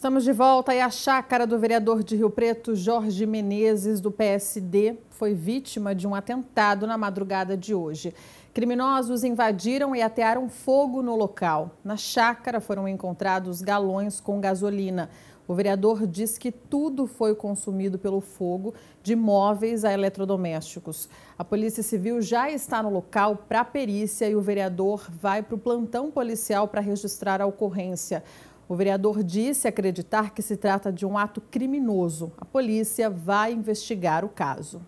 Estamos de volta e a chácara do vereador de Rio Preto, Jorge Menezes, do PSD, foi vítima de um atentado na madrugada de hoje. Criminosos invadiram e atearam fogo no local. Na chácara foram encontrados galões com gasolina. O vereador diz que tudo foi consumido pelo fogo, de móveis a eletrodomésticos. A Polícia Civil já está no local para perícia e o vereador vai para o plantão policial para registrar a ocorrência. O vereador disse acreditar que se trata de um ato criminoso. A polícia vai investigar o caso.